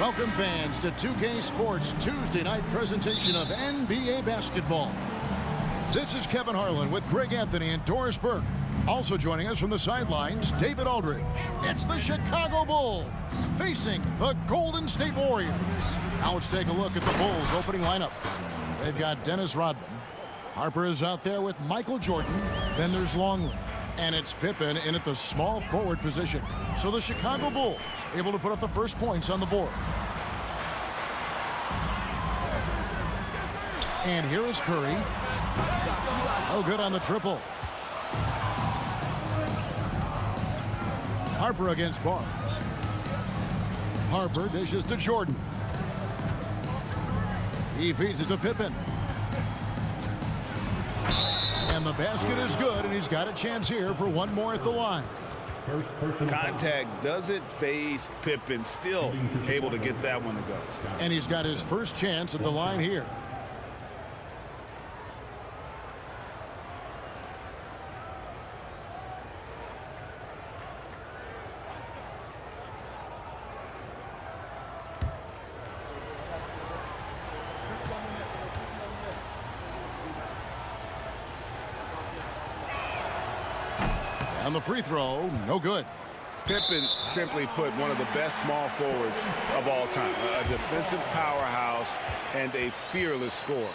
Welcome fans to 2K Sports Tuesday night presentation of NBA basketball. This is Kevin Harlan with Greg Anthony and Doris Burke. Also joining us from the sidelines, David Aldridge. It's the Chicago Bulls facing the Golden State Warriors. Now let's take a look at the Bulls opening lineup. They've got Dennis Rodman. Harper is out there with Michael Jordan. Then there's Longley. And it's Pippen in at the small forward position. So the Chicago Bulls able to put up the first points on the board. And here is Curry. Oh, good on the triple. Harper against Barnes. Harper dishes to Jordan. He feeds it to Pippen. And the basket is good, and he's got a chance here for one more at the line. Contact doesn't phase Pippen. Still able to get that one to go. And he's got his first chance at the line here. And the free throw, no good. Pippen simply put one of the best small forwards of all time. A defensive powerhouse and a fearless scorer.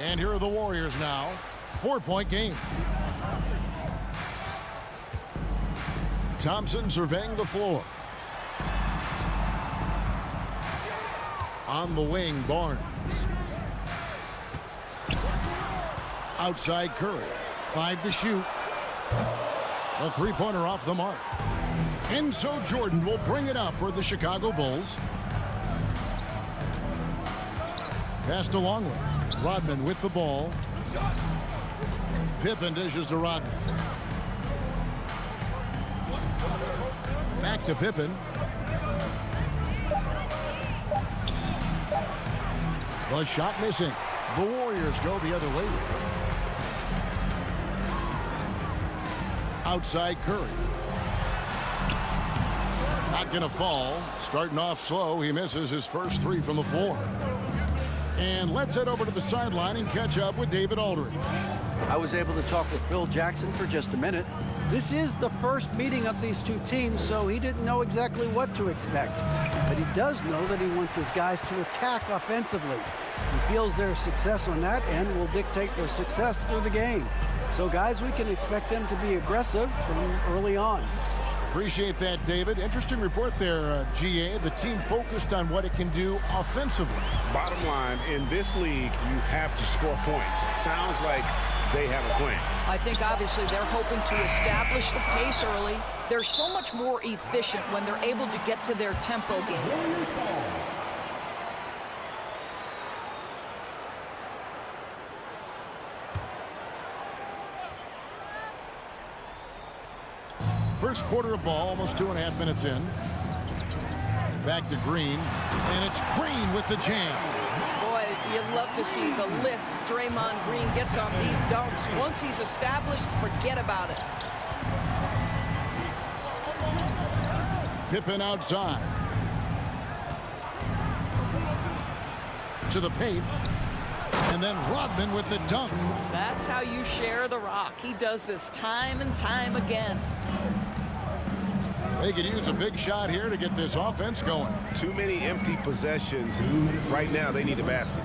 And here are the Warriors now. Four-point game. Thompson surveying the floor. On the wing, Barnes. Outside Curry. Five to shoot. A three-pointer off the mark. So Jordan will bring it up for the Chicago Bulls. Pass to Longley. Rodman with the ball. Pippen dishes to Rodman. Back to Pippen. The shot missing. The Warriors go the other way. Outside Curry. Not going to fall. Starting off slow. He misses his first three from the floor. And let's head over to the sideline and catch up with David Aldridge. I was able to talk with Phil Jackson for just a minute. This is the first meeting of these two teams, so he didn't know exactly what to expect. But he does know that he wants his guys to attack offensively. He feels their success on that end will dictate their success through the game. So, guys, we can expect them to be aggressive from early on. Appreciate that, David. Interesting report there, uh, GA. The team focused on what it can do offensively. Bottom line, in this league, you have to score points. Sounds like they have a plan. I think obviously they're hoping to establish the pace early. They're so much more efficient when they're able to get to their tempo game. First quarter of ball, almost two and a half minutes in. Back to Green, and it's Green with the jam. Boy, you'd love to see the lift Draymond Green gets on these dunks. Once he's established, forget about it. Pippen outside. To the paint. And then Rodman with the dunk. That's how you share the rock. He does this time and time again. They could use a big shot here to get this offense going. Too many empty possessions. Right now, they need a basket.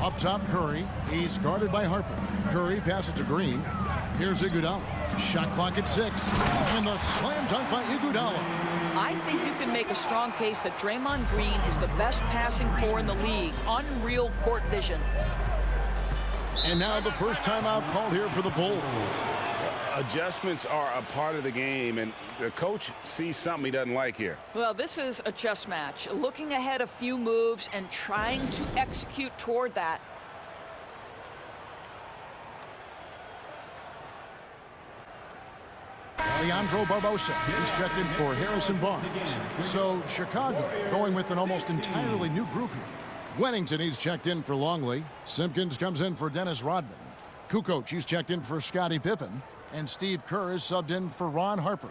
Up top, Curry. He's guarded by Harper. Curry passes to Green. Here's Iguodala. Shot clock at six. And the slam dunk by Iguodala. I think you can make a strong case that Draymond Green is the best passing four in the league. Unreal court vision. And now the first timeout called here for the Bulls. Adjustments are a part of the game, and the coach sees something he doesn't like here. Well, this is a chess match. Looking ahead a few moves and trying to execute toward that. Leandro Barbosa is checked in for Harrison Barnes. So Chicago going with an almost entirely new group here. Wennington, he's checked in for Longley. Simpkins comes in for Dennis Rodman. Kukoc, he's checked in for Scottie Pippen. And Steve Kerr is subbed in for Ron Harper.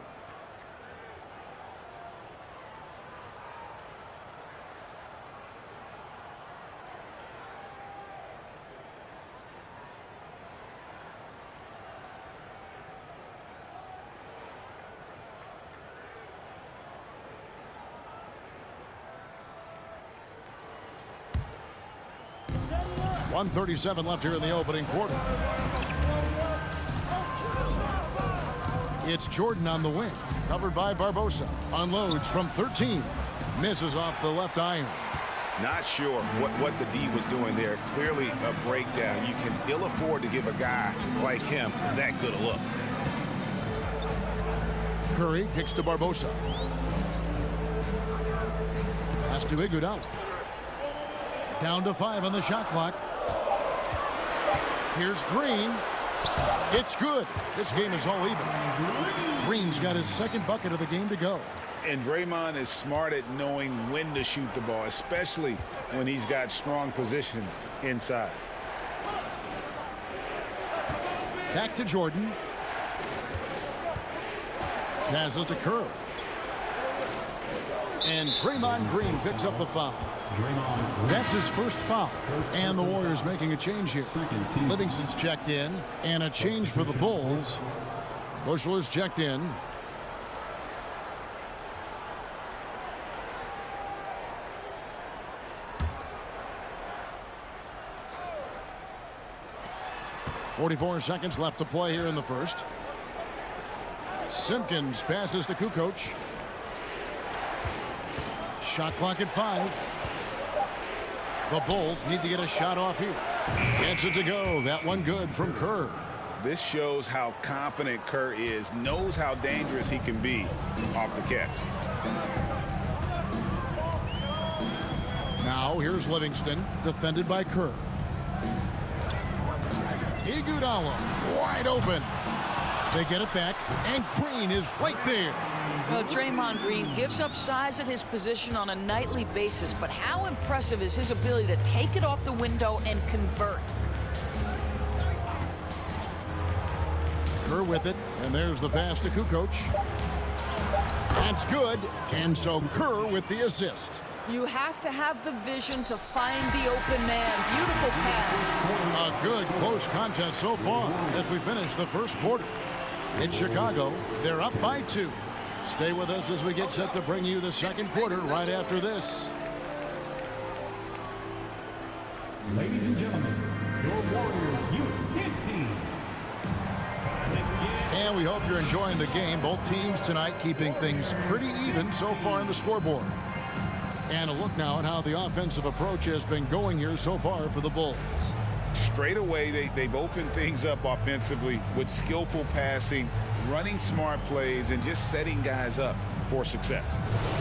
One thirty-seven left here in the opening quarter. It's Jordan on the wing, covered by Barbosa. Unloads from 13. Misses off the left iron. Not sure what, what the D was doing there. Clearly a breakdown. You can ill afford to give a guy like him that good a look. Curry kicks to Barbosa. Pass to Iguodala. Down to five on the shot clock. Here's Green. It's good. This game is all even. Green's got his second bucket of the game to go. And Draymond is smart at knowing when to shoot the ball, especially when he's got strong position inside. Back to Jordan. Passes to Kerr. And Draymond Green picks up the foul. That's his first foul. And the Warriors making a change here. Livingston's checked in. And a change for the Bulls. Buechler's checked in. Forty-four seconds left to play here in the first. Simpkins passes to Kukoc. Shot clock at five. The Bulls need to get a shot off here. Gets it to go. That one good from Kerr. This shows how confident Kerr is, knows how dangerous he can be off the catch. Now here's Livingston, defended by Kerr. Iguodala wide open. They get it back, and Green is right there. Well, Draymond Green gives up size at his position on a nightly basis, but how impressive is his ability to take it off the window and convert? Kerr with it, and there's the pass to Kukoc. That's good, and so Kerr with the assist. You have to have the vision to find the open man. Beautiful pass. A good close contest so far as we finish the first quarter. In Chicago, they're up by two. Stay with us as we get set to bring you the second quarter right after this. Ladies and gentlemen, your Warriors Youth Kids team. And we hope you're enjoying the game. Both teams tonight keeping things pretty even so far in the scoreboard. And a look now at how the offensive approach has been going here so far for the Bulls. Straight away, they, they've opened things up offensively with skillful passing, running smart plays, and just setting guys up for success.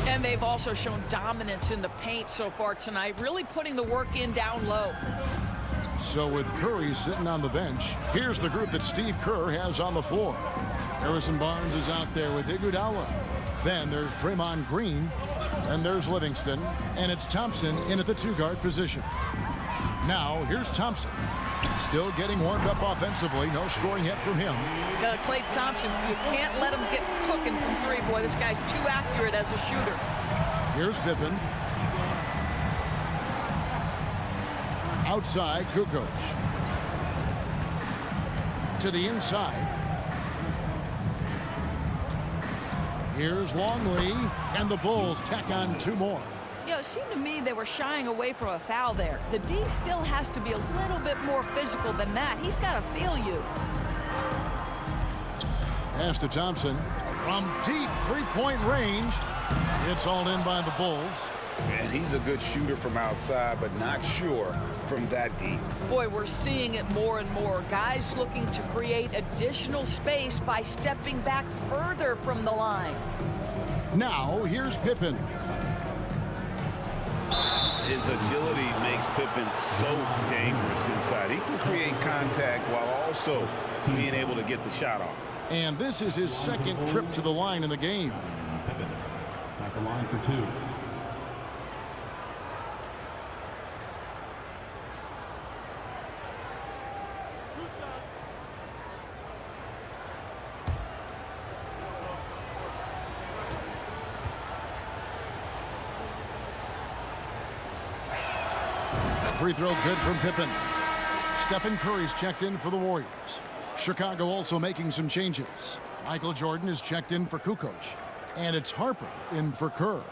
And they've also shown dominance in the paint so far tonight, really putting the work in down low. So with Curry sitting on the bench, here's the group that Steve Kerr has on the floor. Harrison Barnes is out there with Iguodala. Then there's Draymond Green, and there's Livingston, and it's Thompson in at the two-guard position. Now, here's Thompson. Still getting warmed up offensively. No scoring yet from him. Uh, Klay Thompson, you can't let him get cooking from three. Boy, this guy's too accurate as a shooter. Here's Pippen. Outside, Kukoc. To the inside. Here's Longley, and the Bulls tack on two more. You know, it seemed to me they were shying away from a foul there. The D still has to be a little bit more physical than that. He's got to feel you. Pass to Thompson. From deep three-point range. It's all in by the Bulls. And he's a good shooter from outside, but not sure from that deep. Boy, we're seeing it more and more. Guys looking to create additional space by stepping back further from the line. Now, here's Pippen. His agility makes Pippen so dangerous inside. He can create contact while also being able to get the shot off. And this is his second trip to the line in the game. Pippen at the line for two. Free throw good from Pippen. Stephen Curry's checked in for the Warriors. Chicago also making some changes. Michael Jordan is checked in for Kukoc. And it's Harper in for Kerr.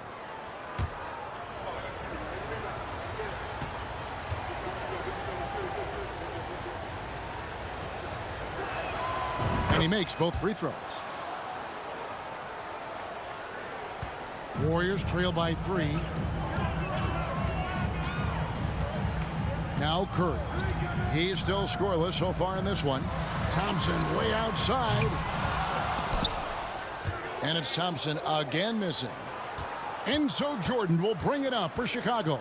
And he makes both free throws. Warriors trail by three. Now Curry. He's still scoreless so far in this one. Thompson way outside. And it's Thompson again missing. Enzo Jordan will bring it up for Chicago.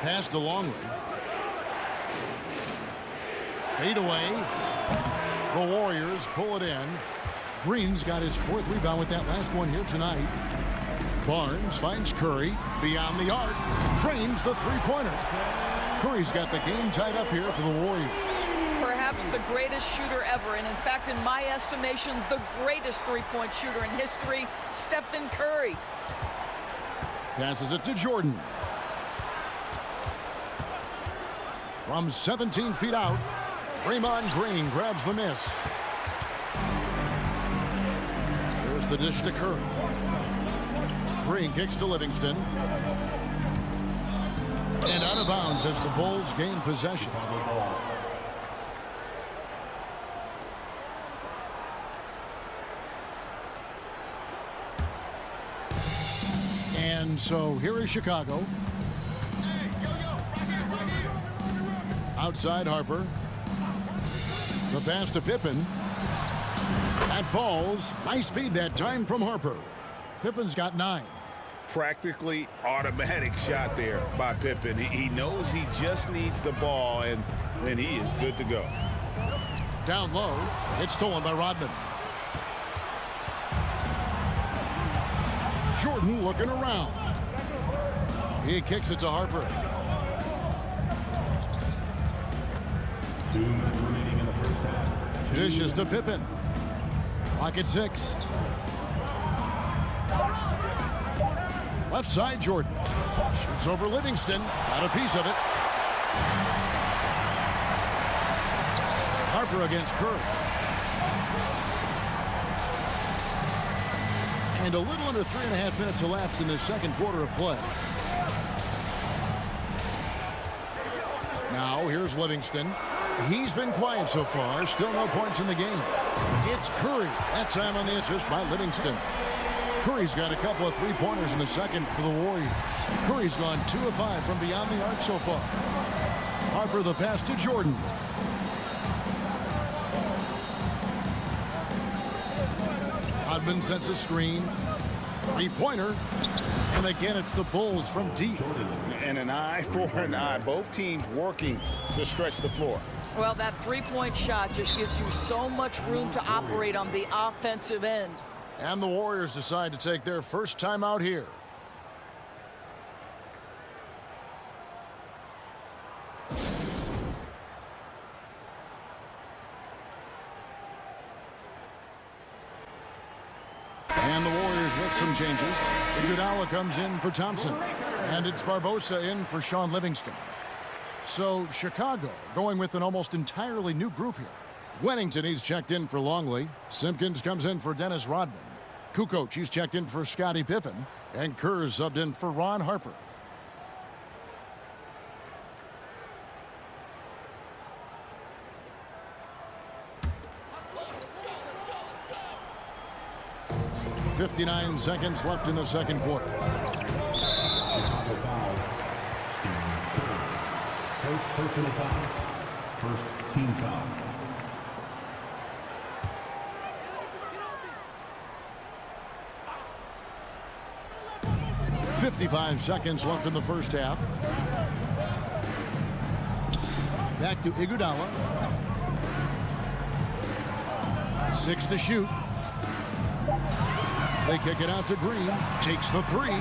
Pass to Longley. Fade away. The Warriors pull it in. Green's got his fourth rebound with that last one here tonight. Barnes finds Curry beyond the arc. Drains the three-pointer. Curry's got the game tied up here for the Warriors. Perhaps the greatest shooter ever, and in fact, in my estimation, the greatest three-point shooter in history, Stephen Curry. Passes it to Jordan. From 17 feet out, Draymond Green grabs the miss. There's the dish to Curry. Green kicks to Livingston. And out of bounds as the Bulls gain possession. And so here is Chicago. Outside Harper. The pass to Pippen. That falls. Nice feed that time from Harper. Pippen's got nine. Practically automatic shot there by Pippen. He, he knows he just needs the ball, and then he is good to go. Down low. It's stolen by Rodman. Jordan looking around. He kicks it to Harper. Dishes to Pippen. Clock at six. Left side, Jordan. Shoots over Livingston. Got a piece of it. Harper against Curry. And a little under three and a half minutes elapsed in the second quarter of play. Now, here's Livingston. He's been quiet so far. Still no points in the game. It's Curry. That time on the assist by Livingston. Curry's got a couple of three-pointers in the second for the Warriors. Curry's gone two of five from beyond the arc so far. Harper the pass to Jordan. Rodman sets a screen. Three-pointer. And again, it's the Bulls from deep. And an eye for an eye. Both teams working to stretch the floor. Well, that three-point shot just gives you so much room to operate on the offensive end. And the Warriors decide to take their first time out here. And the Warriors with some changes. Iguodala comes in for Thompson. And it's Barbosa in for Shaun Livingston. So Chicago going with an almost entirely new group here. Wennington, he's checked in for Longley. Simpkins comes in for Dennis Rodman. Kukoc, he's checked in for Scottie Pippen. And Kerr subbed in for Ron Harper. Fifty-nine seconds left in the second quarter. First. First team foul. Fifty-five seconds left in the first half. Back to Iguodala. Six to shoot. They kick it out to Green. Takes the three.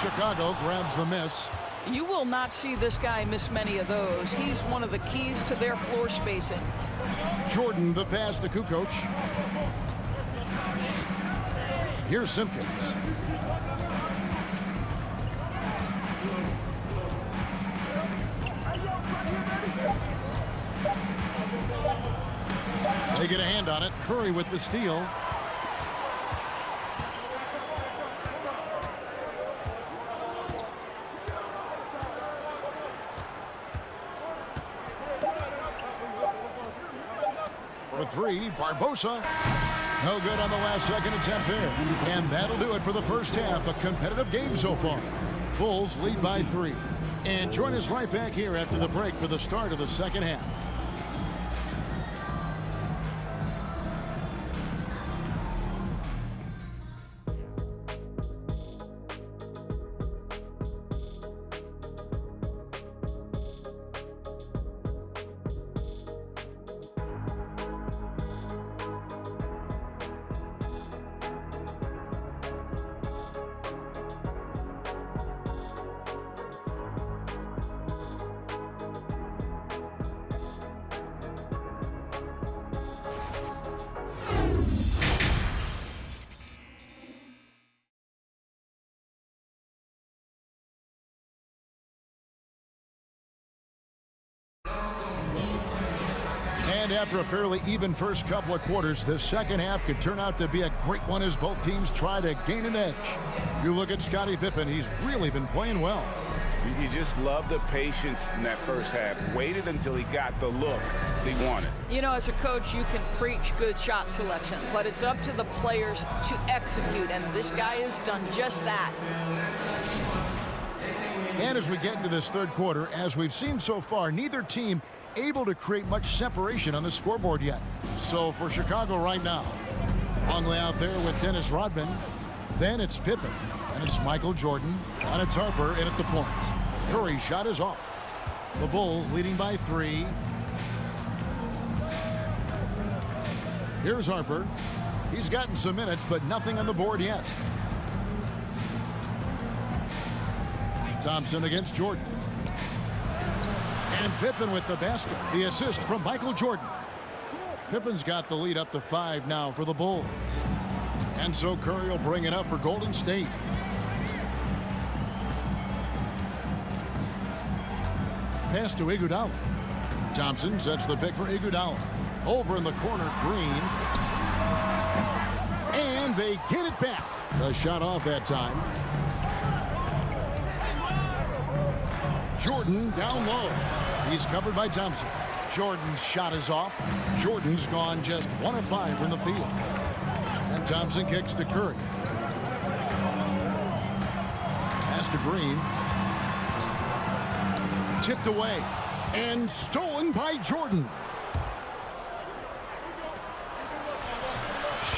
Chicago grabs the miss. You will not see this guy miss many of those. He's one of the keys to their floor spacing. Jordan the pass to Kukoc. Here's Simpkins. They get a hand on it. Curry with the steal. For three, Barbosa. No good on the last second attempt there. And that'll do it for the first half. A competitive game so far. Bulls lead by three. And join us right back here after the break for the start of the second half. After a fairly even first couple of quarters, the second half could turn out to be a great one as both teams try to gain an edge. You look at Scottie Pippen, he's really been playing well. You just love the patience in that first half. Waited until he got the look he wanted. You know, as a coach, you can preach good shot selection, but it's up to the players to execute, and this guy has done just that. And as we get into this third quarter, as we've seen so far, neither team able to create much separation on the scoreboard yet. So for Chicago right now, Longley out there with Dennis Rodman. Then it's Pippen. And it's Michael Jordan. And it's Harper in at the point. Curry shot is off. The Bulls leading by three. Here's Harper. He's gotten some minutes, but nothing on the board yet. Thompson against Jordan. Pippen with the basket. The assist from Michael Jordan. Pippen's got the lead up to five now for the Bulls. And so Curry will bring it up for Golden State. Pass to Iguodala. Thompson sets the pick for Iguodala. Over in the corner, Green. And they get it back. A shot off that time. Jordan down low. He's covered by Thompson. Jordan's shot is off. Jordan's gone just one of five from the field. And Thompson kicks to Curry. Pass to Green. Tipped away. And stolen by Jordan.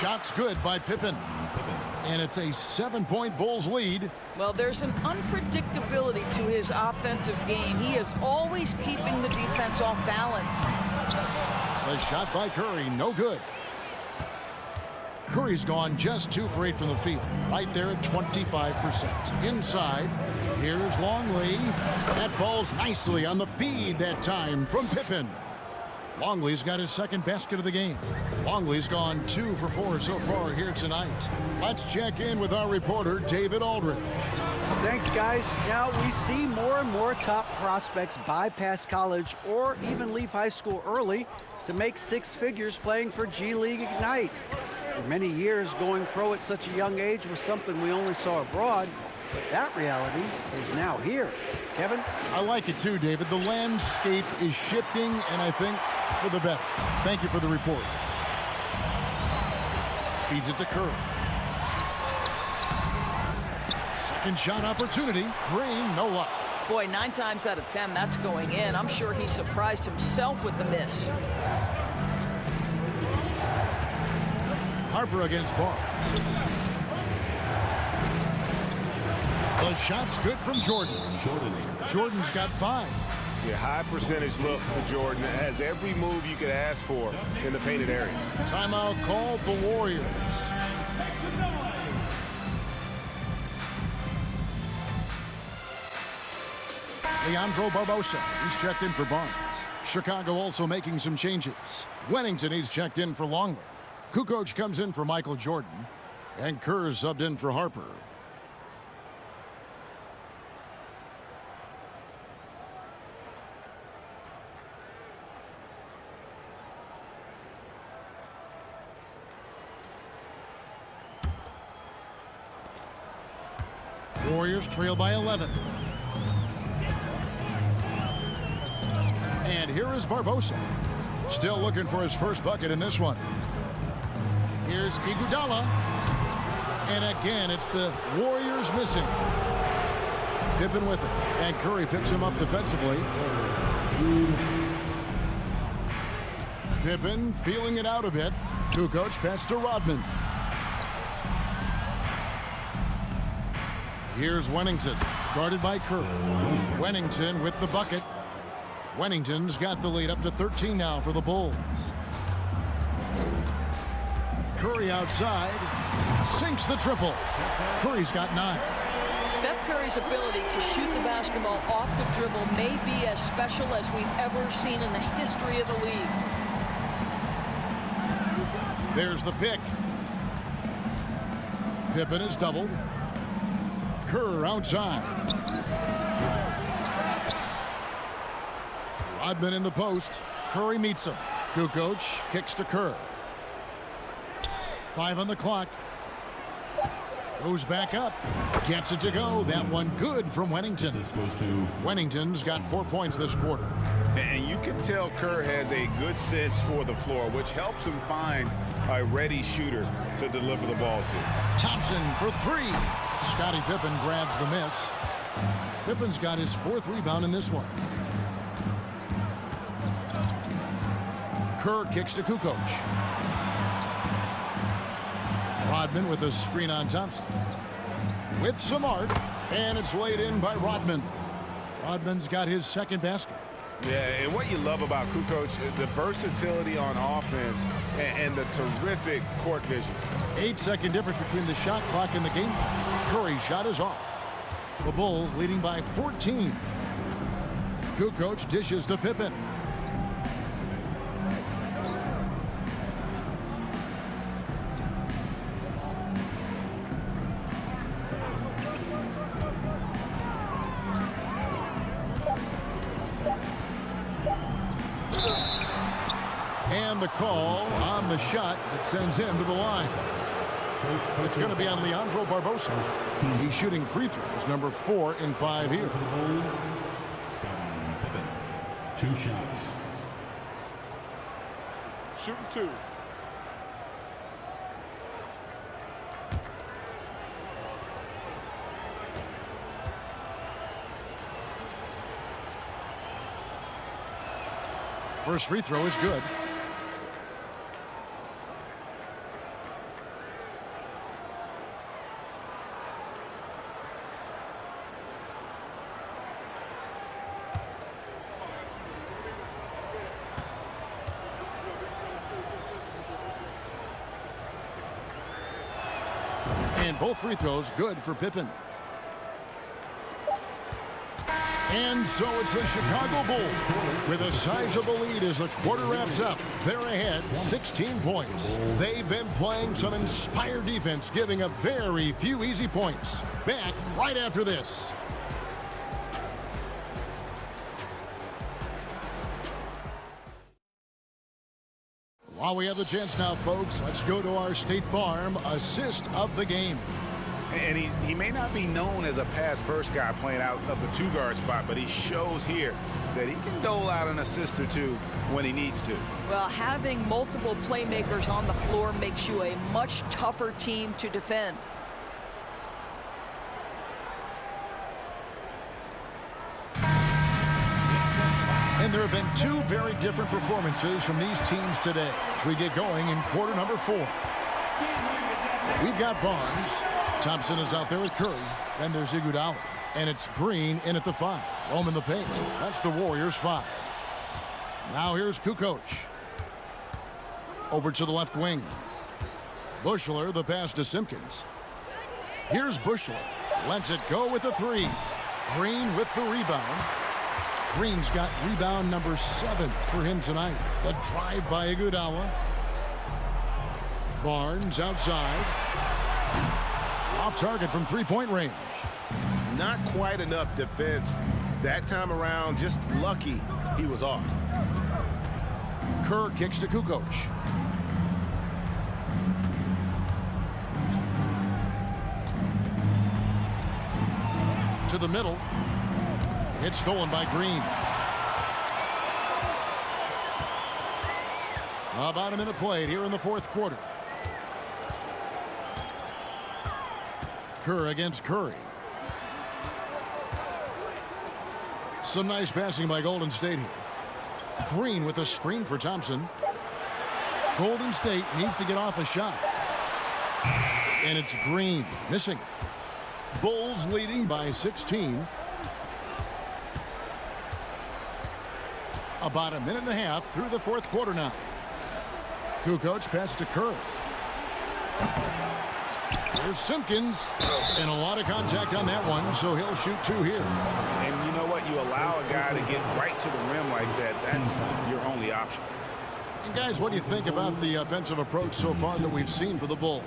Shots good by Pippen. And it's a seven-point Bulls lead. Well, there's an unpredictability to his offensive game. He is always keeping the defense off balance. The shot by Curry, no good. Curry's gone just two for eight from the field, right there at 25%. Inside, here's Longley. That falls nicely on the feed that time from Pippen. Longley's got his second basket of the game. Longley's gone two for four so far here tonight. Let's check in with our reporter, David Aldridge. Thanks, guys. Now, we see more and more top prospects bypass college or even leave high school early to make six figures playing for G League Ignite. For many years, going pro at such a young age was something we only saw abroad, but that reality is now here. Kevin? I like it too, David. The landscape is shifting, and I think for the better. Thank you for the report. Feeds it to Curry. Second shot opportunity. Green, no luck. Boy, nine times out of ten, that's going in. I'm sure he surprised himself with the miss. Harper against Barnes. The shot's good from Jordan. Jordan's got five. Yeah, high percentage look for Jordan. It has every move you could ask for in the painted area. Timeout called the Warriors. Leandro Barbosa, he's checked in for Barnes. Chicago also making some changes. Wennington, he's checked in for Longley. Kukoc comes in for Michael Jordan. And Kerr subbed in for Harper. Warriors trail by 11. And here is Barbosa. Still looking for his first bucket in this one. Here's Iguodala. And again, it's the Warriors missing. Pippen with it. And Curry picks him up defensively. Pippen feeling it out a bit. Kukoc pass to Rodman. Here's Wennington, guarded by Kerr. Wennington with the bucket. Wennington's got the lead up to 13 now for the Bulls. Curry outside, sinks the triple. Curry's got nine. Steph Curry's ability to shoot the basketball off the dribble may be as special as we've ever seen in the history of the league. There's the pick. Pippen is doubled. Kerr outside. Rodman in the post. Curry meets him. Kukoc kicks to Kerr. Five on the clock. Goes back up. Gets it to go. That one good from Wennington. Wennington's got four points this quarter. And you can tell Kerr has a good sense for the floor, which helps him find a ready shooter to deliver the ball to. Thompson for three. Scottie Pippen grabs the miss. Pippen's got his fourth rebound in this one. Kerr kicks to Kukoc. Rodman with a screen on Thompson. With some arc, and it's laid in by Rodman. Rodman's got his second basket. Yeah, and what you love about Kukoc, uh, the versatility on offense and, and the terrific court vision. Eight second difference between the shot clock and the game. Curry's shot is off. The Bulls leading by 14. Kukoc dishes to Pippen. Sends him to the line. It's going to be on Leandro Barbosa. He's shooting free throws, number four in five here. Two shots. Shooting two. First free throw is good. Both free throws good for Pippen. And so it's the Chicago Bulls with a sizable lead as the quarter wraps up. They're ahead 16 points. They've been playing some inspired defense, giving up very few easy points. Back right after this. While we have the chance now, folks, let's go to our State Farm assist of the game. And he, he may not be known as a pass first guy playing out of the two guard spot, but he shows here that he can dole out an assist or two when he needs to. Well, having multiple playmakers on the floor makes you a much tougher team to defend. There have been two very different performances from these teams today as we get going in quarter number four. We've got Barnes. Thompson is out there with Curry. Then there's Iguodala. And it's Green in at the five. Roman the paint. That's the Warriors five. Now here's Kukoc. Over to the left wing. Buechler the pass to Simpkins. Here's Buechler. Lets it go with the three. Green with the rebound. Green's got rebound number seven for him tonight. The drive by Iguodala. Barnes outside. Off target from three-point range. Not quite enough defense that time around. Just lucky he was off. Kerr kicks to Kukoc. to the middle. It's stolen by Green. About a minute played here in the fourth quarter. Kerr against Curry. Some nice passing by Golden State here. Green with a screen for Thompson. Golden State needs to get off a shot. And it's Green missing. Bulls leading by 16. About a minute and a half through the fourth quarter now. Kukoc pass to Kerr. There's Simpkins. And a lot of contact on that one, so he'll shoot two here. And you know what? You allow a guy to get right to the rim like that. That's your only option. And guys, what do you think about the offensive approach so far that we've seen for the Bulls?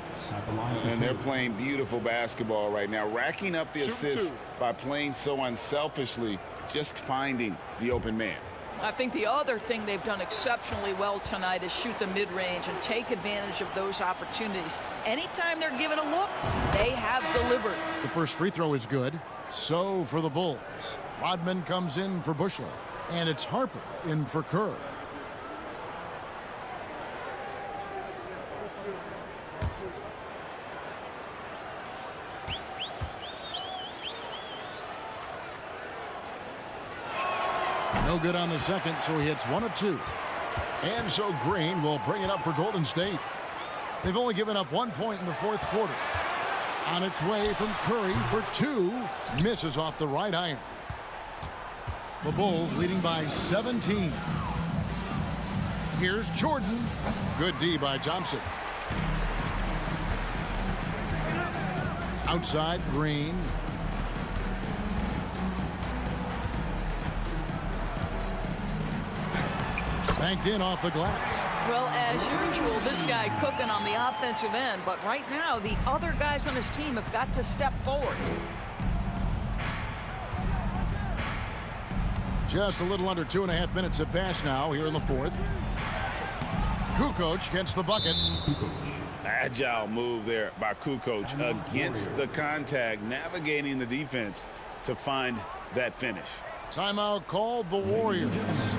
And they're playing beautiful basketball right now, racking up the assists by playing so unselfishly, just finding the open man. I think the other thing they've done exceptionally well tonight is shoot the mid-range and take advantage of those opportunities. Anytime they're given a look, they have delivered. The first free throw is good. So for the Bulls. Rodman comes in for Buechler. And it's Harper in for Kerr. No good on the second, so he hits one of two. And so Green will bring it up for Golden State. They've only given up one point in the fourth quarter. On its way from Curry for two. Misses off the right iron. The Bulls leading by 17. Here's Jordan. Good D by Thompson. Outside Green. Banked in off the glass. Well, as usual, this guy cooking on the offensive end. But right now, the other guys on his team have got to step forward. Just a little under two and a half minutes have passed now here in the fourth. Kukoc gets the bucket. Agile move there by Kukoc against the contact, navigating the defense to find that finish. Timeout called the Warriors.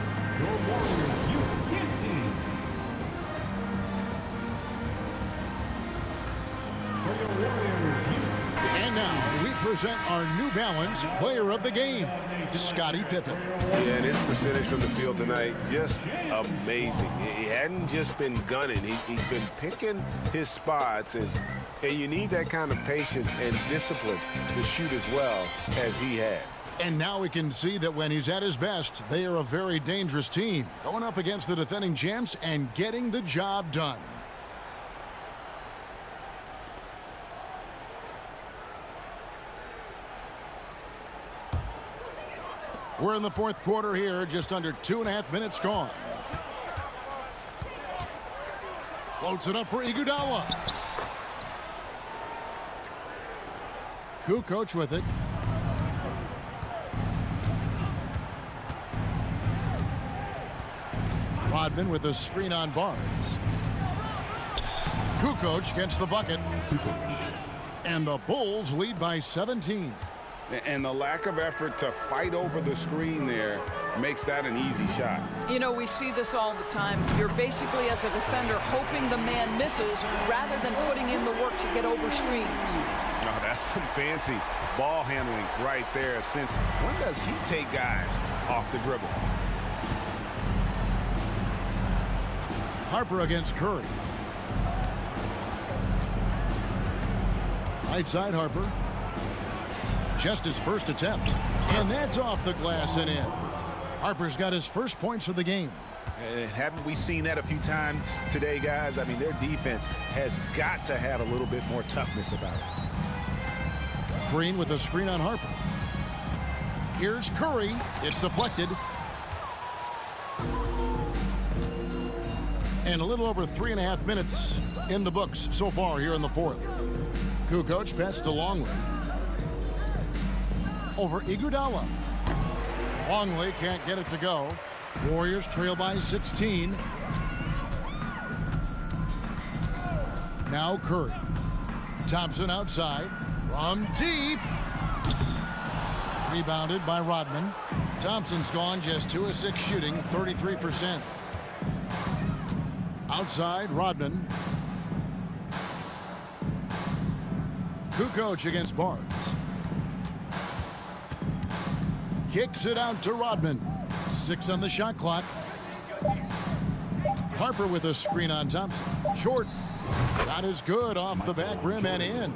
Present our New Balance Player of the Game, Scottie Pippen. Yeah, and his percentage from the field tonight, just amazing. He hadn't just been gunning. He, he's been picking his spots, and, and you need that kind of patience and discipline to shoot as well as he had. And now we can see that when he's at his best, they are a very dangerous team, going up against the defending champs and getting the job done. We're in the fourth quarter here, just under two and a half minutes gone. Floats it up for Iguodala. Kukoc with it. Rodman with a screen on Barnes. Kukoc gets the bucket. And the Bulls lead by 17. And the lack of effort to fight over the screen there makes that an easy shot. You know, we see this all the time. You're basically, as a defender, hoping the man misses rather than putting in the work to get over screens. No, that's some fancy ball handling right there. Since when does he take guys off the dribble? Harper against Curry. Right side Harper. Just his first attempt. And that's off the glass and in. Harper's got his first points of the game. And haven't we seen that a few times today, guys? I mean, their defense has got to have a little bit more toughness about it. Green with a screen on Harper. Here's Curry. It's deflected. And a little over three and a half minutes in the books so far here in the fourth. Kukoc passed to Longley. Over Iguodala. Longley can't get it to go. Warriors trail by 16. Now Curry. Thompson outside. From deep. Rebounded by Rodman. Thompson's gone just 2 of 6 shooting, 33%. Outside, Rodman. Kukoc against Barnes. Kicks it out to Rodman. Six on the shot clock. Harper with a screen on Thompson. Short. Not as good off the back rim and in.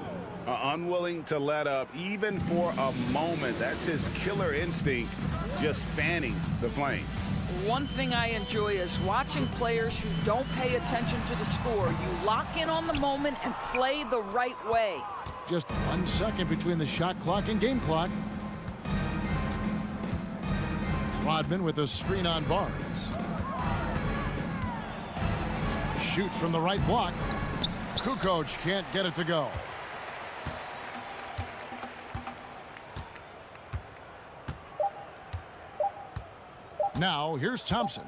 Uh, unwilling to let up even for a moment. That's his killer instinct, just fanning the flame. One thing I enjoy is watching players who don't pay attention to the score. You lock in on the moment and play the right way. Just one second between the shot clock and game clock. Rodman with a screen on Barnes. Shoots from the right block. Kukoc can't get it to go. Now, here's Thompson.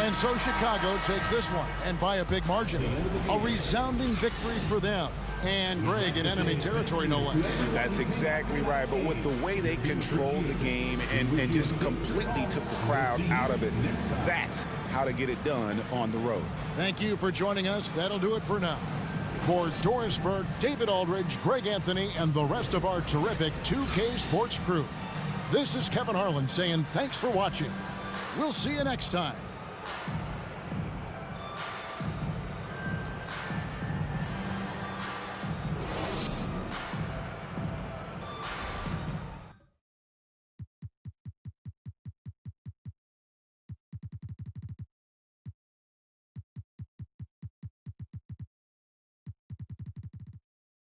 And so Chicago takes this one, and by a big margin. A resounding victory for them. And Greg in enemy territory, no less. That's exactly right. But with the way they controlled the game and, and just completely took the crowd out of it, that's how to get it done on the road. Thank you for joining us. That'll do it for now. For Doris Burke, David Aldridge, Greg Anthony, and the rest of our terrific 2K Sports crew, this is Kevin Harlan saying thanks for watching. We'll see you next time.